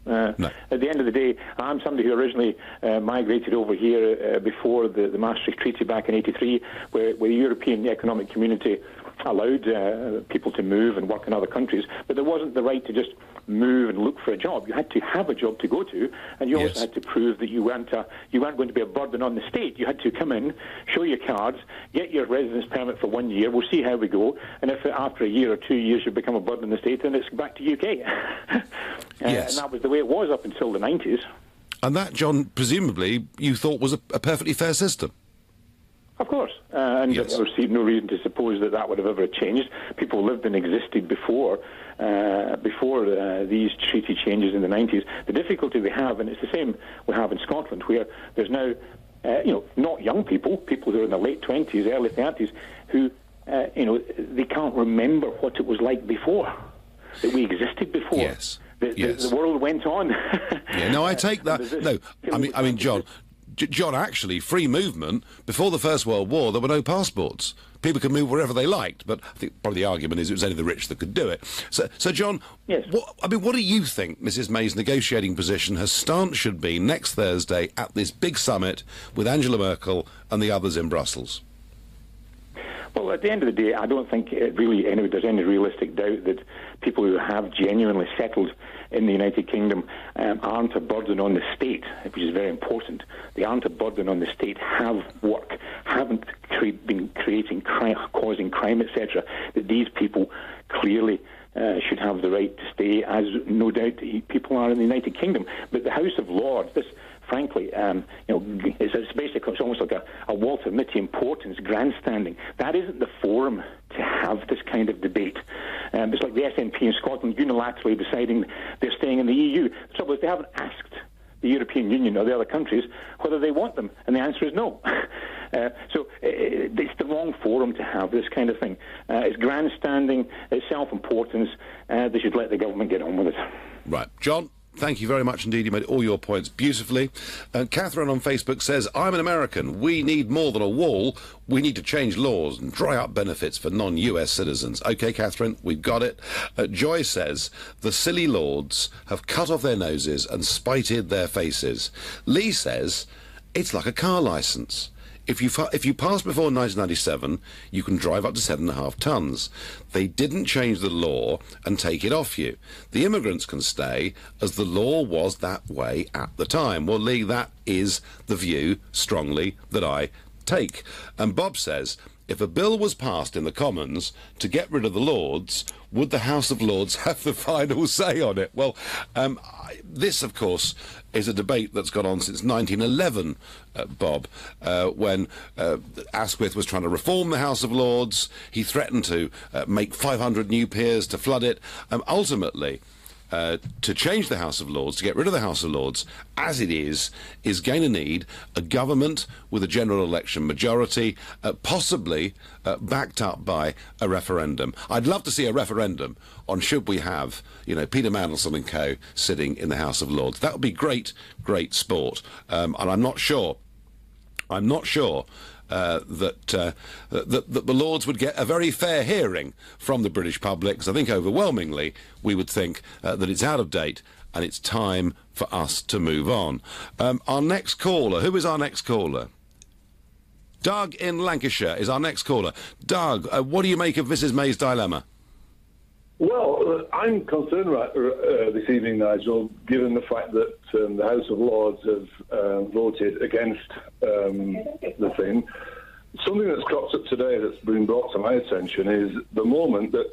R: Uh, no. At the end of the day, I'm somebody who originally uh, migrated over here uh, before the, the Maastricht Treaty back in '83, where, where the European Economic Community allowed uh, people to move and work in other countries, but there wasn't the right to just move and look for a job. You had to have a job to go to, and you yes. also had to prove that you weren't a, you weren't going to be a burden on the state. You had to come in, show your cards, get your residence permit for one year. We'll see how we go, and if after a year or two years you become a burden on the state, then it's back to UK. uh,
F: yes.
R: And that was the way it was up until the 90s.
F: And that, John, presumably you thought was a, a perfectly fair system.
R: Of course, uh, and yes. I see no reason to suppose that that would have ever changed. People lived and existed before uh, before uh, these treaty changes in the 90s. The difficulty we have, and it's the same we have in Scotland, where there's now, uh, you know, not young people, people who are in their late 20s, early 30s, who, uh, you know, they can't remember what it was like before, that we existed before.
F: Yes.
R: The,
F: yes.
R: the, the world went on.
F: yeah, no, I take that. No, I mean, I mean, John, John, actually, free movement, before the First World War, there were no passports. People could move wherever they liked, but I think probably the argument is it was only the rich that could do it. So, so John,
R: yes.
F: what, I mean, what do you think Mrs May's negotiating position, her stance should be next Thursday at this big summit with Angela Merkel and the others in Brussels?
R: Well, at the end of the day, I don't think really any, there's any realistic doubt that people who have genuinely settled in the United Kingdom um, aren't a burden on the state, which is very important. They aren't a burden on the state, have work, haven't cre- been creating causing crime, etc. That these people clearly uh, should have the right to stay, as no doubt people are in the United Kingdom. But the House of Lords, this frankly, um, you know, it's, it's basically it's almost like a, a Walter Mitty importance, grandstanding. That isn't the forum to have this kind of debate. Um, it's like the SNP in Scotland unilaterally deciding they're staying in the EU. The trouble is they haven't asked the European Union or the other countries whether they want them, and the answer is no. uh, so it, it's the wrong forum to have this kind of thing. Uh, it's grandstanding, it's self-importance. Uh, they should let the government get on with it.
F: Right, John. Thank you very much indeed. You made all your points beautifully. And Catherine on Facebook says, I'm an American. We need more than a wall. We need to change laws and dry up benefits for non US citizens. OK, Catherine, we've got it. Uh, Joy says, the silly lords have cut off their noses and spited their faces. Lee says, it's like a car licence. If you if you pass before 1997, you can drive up to seven and a half tons. They didn't change the law and take it off you. The immigrants can stay as the law was that way at the time. Well, Lee, that is the view strongly that I take. And Bob says if a bill was passed in the Commons to get rid of the Lords, would the House of Lords have the final say on it? Well, um, I, this, of course, is a debate that's gone on since 1911, uh, Bob, uh, when uh, Asquith was trying to reform the House of Lords. He threatened to uh, make 500 new peers to flood it. Um, ultimately, uh, to change the House of Lords, to get rid of the House of Lords as it is, is going to need a government with a general election majority, uh, possibly uh, backed up by a referendum. I'd love to see a referendum on should we have, you know, Peter Mandelson and co. sitting in the House of Lords. That would be great, great sport. Um, and I'm not sure. I'm not sure uh, that, uh, that, that the Lords would get a very fair hearing from the British public, because I think overwhelmingly we would think uh, that it's out of date and it's time for us to move on. Um, our next caller, who is our next caller? Doug in Lancashire is our next caller. Doug, uh, what do you make of Mrs May's dilemma?
S: Well, uh, I'm concerned right, uh, this evening, Nigel, given the fact that um, the House of Lords have uh, voted against um, the thing. Something that's cropped up today that's been brought to my attention is the moment that,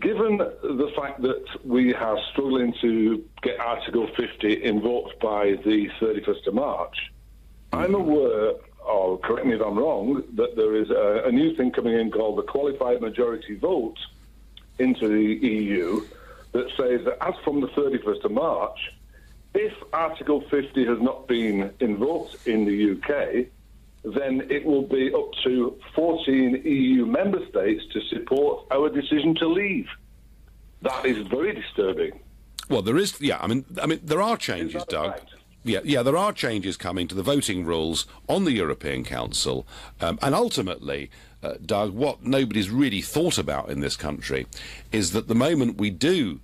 S: given the fact that we are struggling to get Article 50 invoked by the 31st of March, I'm aware, or correct me if I'm wrong, that there is a, a new thing coming in called the qualified majority vote into the EU that says that as from the 31st of March, if Article 50 has not been invoked in the UK, then it will be up to 14 EU member states to support our decision to leave. That is very disturbing.
F: Well, there is, yeah. I mean, I mean, there are changes, Doug. Yeah, yeah, there are changes coming to the voting rules on the European Council, um, and ultimately, uh, Doug, what nobody's really thought about in this country is that the moment we do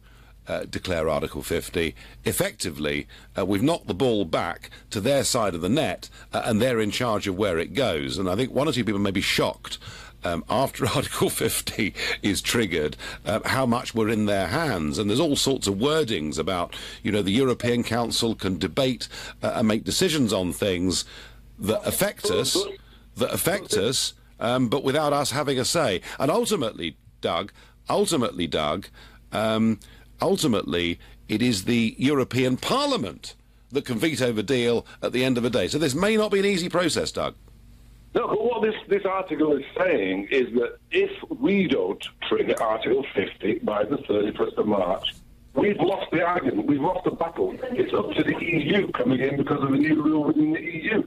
F: uh, declare Article 50, effectively, uh, we've knocked the ball back to their side of the net, uh, and they're in charge of where it goes. And I think one or two people may be shocked. Um, after Article 50 is triggered, uh, how much we're in their hands. And there's all sorts of wordings about, you know, the European Council can debate uh, and make decisions on things that affect us, that affect us, um, but without us having a say. And ultimately, Doug, ultimately, Doug, um, ultimately, it is the European Parliament that can veto the deal at the end of the day. So this may not be an easy process, Doug.
S: No, but what this, this article is saying is that if we don't trigger Article 50 by the 31st of March, we've lost the argument, we've lost the battle. It's up to the EU coming in because of a new rule within the EU.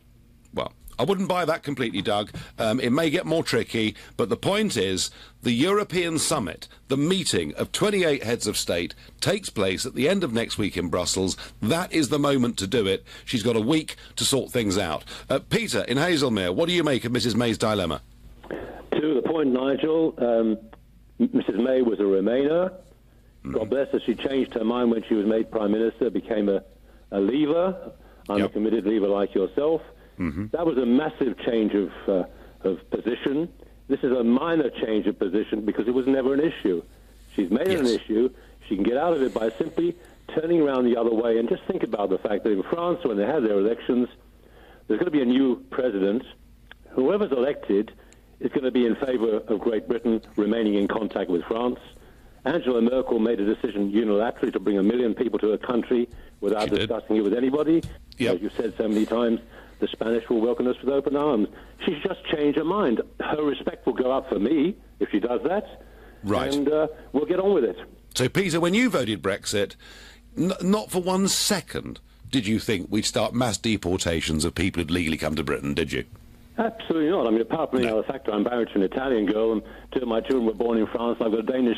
F: I wouldn't buy that completely, Doug. Um, it may get more tricky, but the point is the European Summit, the meeting of 28 heads of state, takes place at the end of next week in Brussels. That is the moment to do it. She's got a week to sort things out. Uh, Peter, in Hazelmere, what do you make of Mrs May's dilemma?
T: To the point, Nigel, um, Mrs May was a Remainer. God bless her, she changed her mind when she was made Prime Minister, became a, a Leaver. I'm a committed Leaver like yourself.
F: Mm-hmm.
T: That was a massive change of, uh, of position. This is a minor change of position because it was never an issue. She's made it an issue. She can get out of it by simply turning around the other way. And just think about the fact that in France, when they have their elections, there's going to be a new president. Whoever's elected is going to be in favor of Great Britain remaining in contact with France. Angela Merkel made a decision unilaterally to bring a million people to her country without discussing it with anybody. As you've said so many times, the Spanish will welcome us with open arms. She's just changed her mind. Her respect will go up for me if she does that.
F: Right.
T: And uh, we'll get on with it.
F: So, Peter, when you voted Brexit, n- not for one second did you think we'd start mass deportations of people who'd legally come to Britain, did you?
T: Absolutely not. I mean, apart from the fact that I'm married to an Italian girl and two of my children were born in France, I've got a Danish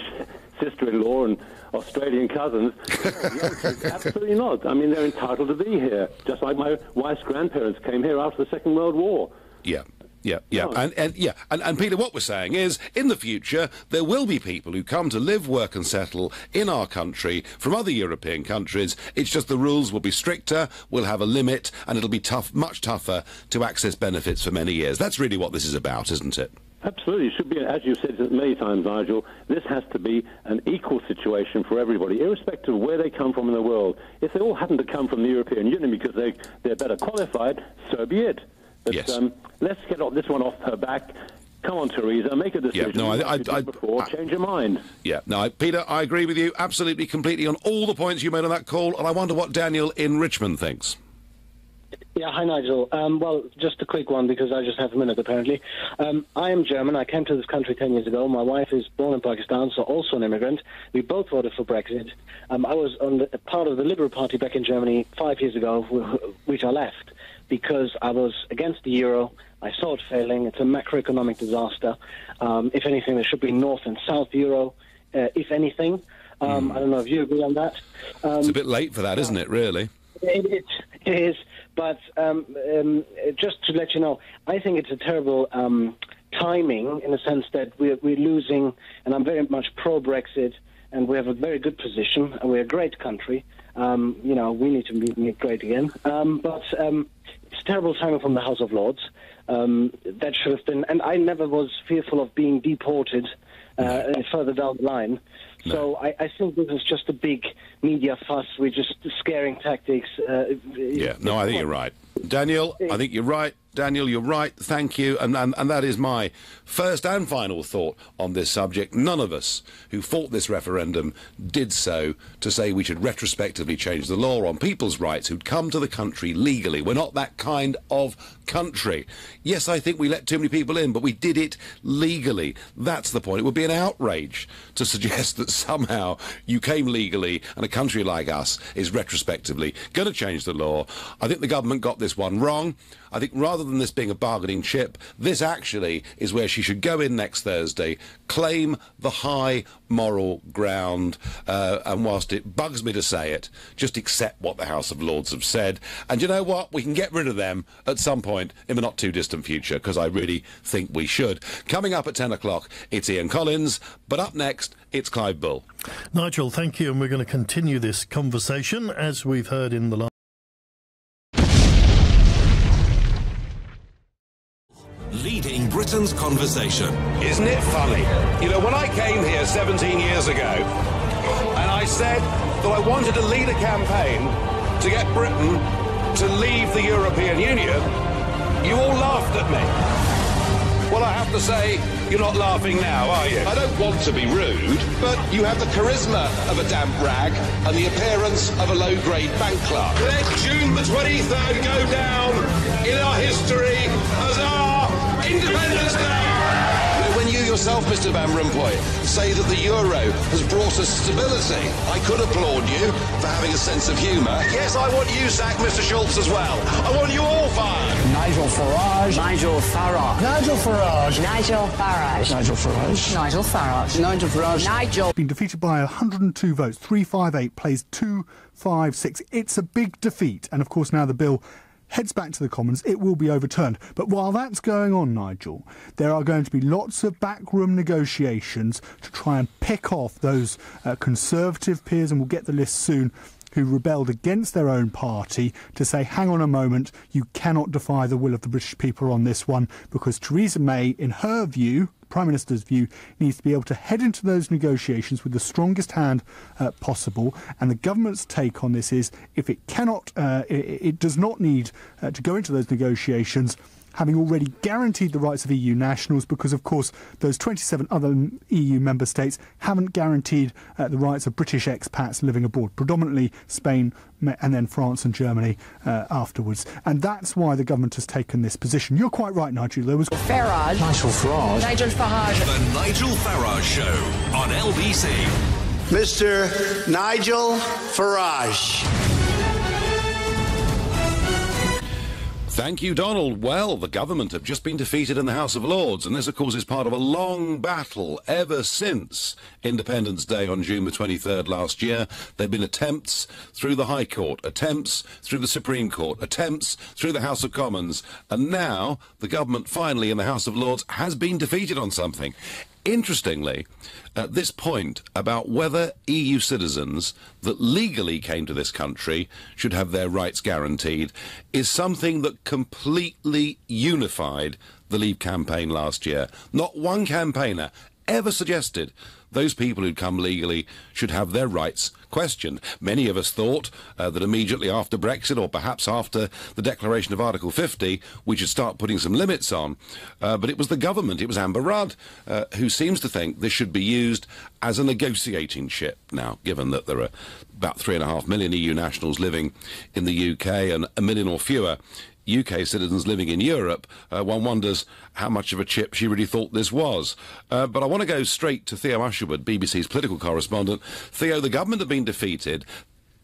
T: sister-in-law and Australian cousins. Absolutely not. I mean, they're entitled to be here, just like my wife's grandparents came here after the Second World War.
F: Yeah. Yeah, yeah, and, and yeah, and, and Peter, what we're saying is, in the future, there will be people who come to live, work, and settle in our country from other European countries. It's just the rules will be stricter, we'll have a limit, and it'll be tough, much tougher to access benefits for many years. That's really what this is about, isn't it?
T: Absolutely. It should be, as you've said many times, Nigel, this has to be an equal situation for everybody, irrespective of where they come from in the world. If they all happen to come from the European Union because they, they're better qualified, so be it. But
F: Yes.
T: um, let's get off this one off her back. Come on, Theresa, make a decision.
F: Yeah, no, I, I,
T: Like you did
F: I,
T: before, change your mind.
F: Yeah, no, I- Peter, I agree with you absolutely, completely on all the points you made on that call, and I wonder what Daniel in Richmond thinks.
M: Yeah, hi Nigel. Um, well, just a quick one because I just have a minute apparently. Um, I am German. I came to this country 10 years ago. My wife is born in Pakistan, so also an immigrant. We both voted for Brexit. Um, I was on the, part of the Liberal Party back in Germany five years ago, which I left because I was against the euro. I saw it failing. It's a macroeconomic disaster. Um, if anything, there should be North and South euro, uh, if anything. Um, I don't know if you agree on that. Um,
F: It's a bit late for that, isn't it, really?
M: it, it, it is, but um, um, just to let you know, I think it's a terrible um, timing in the sense that we're, we're losing, and I'm very much pro Brexit, and we have a very good position, and we're a great country. Um, you know, we need to be be great again. Um, but um, it's terrible timing from the House of Lords. That should have been, and I never was fearful of being deported uh, further down the line. So I, I think this is just a big media fuss. We're just scaring tactics. Uh,
F: Yeah, no, I think you're right. Daniel, I think you're right. Daniel, you're right. Thank you. And, and, and that is my first and final thought on this subject. None of us who fought this referendum did so to say we should retrospectively change the law on people's rights who'd come to the country legally. We're not that kind of country. Yes, I think we let too many people in, but we did it legally. That's the point. It would be an outrage to suggest that somehow you came legally and a country like us is retrospectively going to change the law. I think the government got this one wrong. I think rather than this being a bargaining chip, this actually is where she should go in next Thursday, claim the high moral ground, uh, and whilst it bugs me to say it, just accept what the House of Lords have said. And you know what? We can get rid of them at some point in the not too distant future, because I really think we should. Coming up at 10 o'clock, it's Ian Collins, but up next, it's Clive Bull.
U: Nigel, thank you, and we're going to continue this conversation as we've heard in the last.
A: Britain's conversation.
B: Isn't it funny? You know, when I came here 17 years ago, and I said that I wanted to lead a campaign to get Britain to leave the European Union, you all laughed at me. Well, I have to say, you're not laughing now, are you?
V: I don't want to be rude, but you have the charisma of a damp rag and the appearance of a low-grade bank clerk.
B: Let June the 23rd go down in our history as our Independence Day!
V: When you yourself, Mr Van Rompuy, say that the euro has brought us stability, I could applaud you for having a sense of humour.
B: Yes, I want you sacked, Mr Schulz, as well. I want you all fired.
D: Nigel Farage. Nigel Farage. Nigel Farage. Nigel Farage.
G: Nigel Farage.
D: Nigel Farage. Nigel Farage. Nigel.
G: Been defeated by 102 votes, 358 plays 256. It's a big defeat, and of course now the bill heads back to the Commons. It will be overturned. But while that's going on, Nigel, there are going to be lots of backroom negotiations to try and pick off those uh, Conservative peers, and we'll get the list soon. Who rebelled against their own party to say, hang on a moment, you cannot defy the will of the British people on this one, because Theresa May, in her view, Prime Minister's view, needs to be able to head into those negotiations with the strongest hand uh, possible. And the government's take on this is if it cannot, uh, it, it does not need uh, to go into those negotiations. Having already guaranteed the rights of EU nationals, because of course those 27 other EU member states haven't guaranteed uh, the rights of British expats living abroad, predominantly Spain and then France and Germany uh, afterwards. And that's why the government has taken this position. You're quite right, Nigel. There was
D: Farage.
G: Nigel Farage.
D: Nigel Farage.
A: The Nigel Farage Show on LBC.
E: Mr. Nigel Farage.
F: Thank you, Donald. Well, the government have just been defeated in the House of Lords, and this, of course, is part of a long battle ever since Independence Day on June the 23rd last year. There have been attempts through the High Court, attempts through the Supreme Court, attempts through the House of Commons, and now the government finally in the House of Lords has been defeated on something. Interestingly, at this point about whether EU citizens that legally came to this country should have their rights guaranteed is something that completely unified the Leave campaign last year. Not one campaigner ever suggested those people who'd come legally should have their rights questioned. Many of us thought uh, that immediately after Brexit, or perhaps after the declaration of Article 50, we should start putting some limits on. Uh, but it was the government, it was Amber Rudd, uh, who seems to think this should be used as a negotiating chip now, given that there are about three and a half million EU nationals living in the UK and a million or fewer UK citizens living in Europe, uh, one wonders how much of a chip she really thought this was. Uh, but I want to go straight to Theo Usherwood, LBC's political correspondent. Theo, the government have been defeated.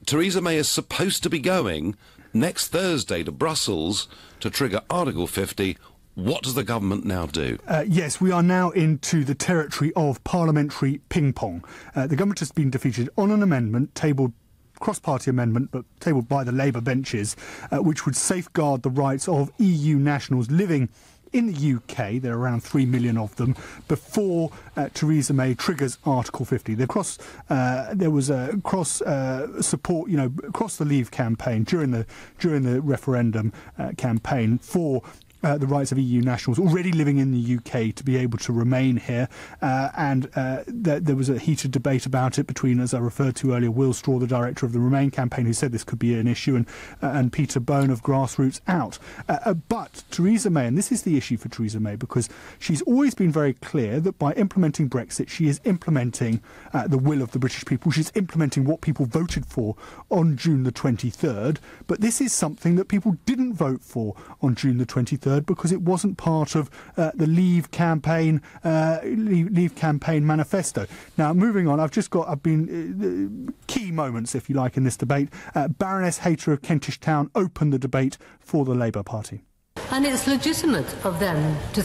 F: Theresa May is supposed to be going next Thursday to Brussels to trigger Article 50. What does the government now do?
G: Uh, yes, we are now into the territory of parliamentary ping pong. Uh, the government has been defeated on an amendment tabled cross-party amendment, but tabled by the Labour benches, uh, which would safeguard the rights of EU nationals living in the UK, there are around 3 million of them, before uh, Theresa May triggers Article 50. The cross, uh, there was a cross uh, support, you know, across the Leave campaign during the, during the referendum uh, campaign for uh, the rights of EU nationals already living in the UK to be able to remain here. Uh, and uh, th- there was a heated debate about it between, as I referred to earlier, Will Straw, the director of the Remain campaign, who said this could be an issue, and, uh, and Peter Bone of Grassroots out. Uh, uh, but Theresa May, and this is the issue for Theresa May, because she's always been very clear that by implementing Brexit, she is implementing the will of the British people. She's implementing what people voted for on June the 23rd. But this is something that people didn't vote for on June the 23rd because it wasn't part of uh, the Leave campaign uh, Leave, Leave, campaign manifesto. Now, moving on, I've just got I've been uh, key moments, if you like, in this debate. Uh, Baroness Hayter of Kentish Town opened the debate for the Labour Party.
W: And it's legitimate of them to